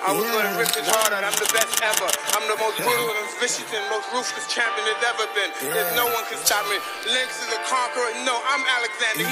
I was gonna rip his heart out. I'm the best ever. I'm the most brutal and vicious and most ruthless champion that's ever been. There's no one can stop me. Lynx is a conqueror. No, I'm Alexander. He's